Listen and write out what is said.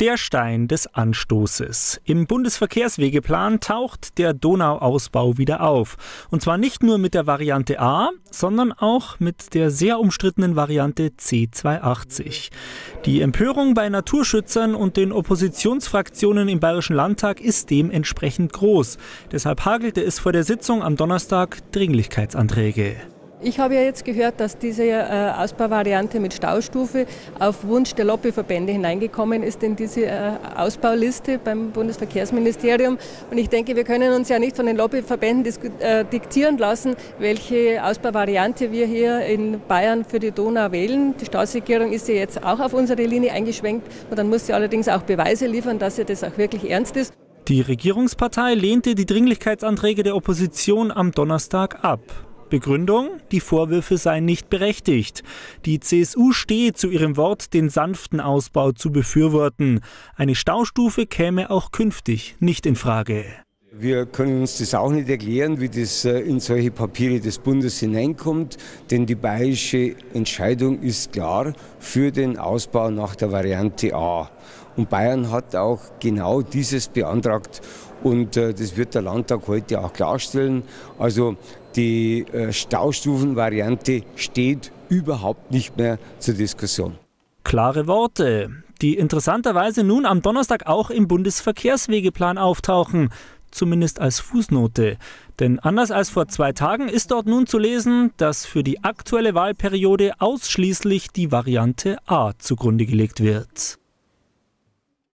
Der Stein des Anstoßes. Im Bundesverkehrswegeplan taucht der Donauausbau wieder auf. Und zwar nicht nur mit der Variante A, sondern auch mit der sehr umstrittenen Variante C280. Die Empörung bei Naturschützern und den Oppositionsfraktionen im Bayerischen Landtag ist dementsprechend groß. Deshalb hagelte es vor der Sitzung am Donnerstag Dringlichkeitsanträge. Ich habe ja jetzt gehört, dass diese äh, Ausbauvariante mit Staustufe auf Wunsch der Lobbyverbände hineingekommen ist in diese äh, Ausbauliste beim Bundesverkehrsministerium. Und ich denke, wir können uns ja nicht von den Lobbyverbänden äh, diktieren lassen, welche Ausbauvariante wir hier in Bayern für die Donau wählen. Die Staatsregierung ist ja jetzt auch auf unsere Linie eingeschwenkt und dann muss sie allerdings auch Beweise liefern, dass ihr das auch wirklich ernst ist. Die Regierungspartei lehnte die Dringlichkeitsanträge der Opposition am Donnerstag ab. Begründung, die Vorwürfe seien nicht berechtigt. Die CSU stehe zu ihrem Wort, den sanften Ausbau zu befürworten. Eine Staustufe käme auch künftig nicht in Frage. Wir können uns das auch nicht erklären, wie das äh, in solche Papiere des Bundes hineinkommt, denn die bayerische Entscheidung ist klar für den Ausbau nach der Variante A. Und Bayern hat auch genau dieses beantragt und äh, das wird der Landtag heute auch klarstellen. Also die äh, Staustufenvariante steht überhaupt nicht mehr zur Diskussion. Klare Worte, die interessanterweise nun am Donnerstag auch im Bundesverkehrswegeplan auftauchen, zumindest als Fußnote. Denn anders als vor zwei Tagen ist dort nun zu lesen, dass für die aktuelle Wahlperiode ausschließlich die Variante A zugrunde gelegt wird.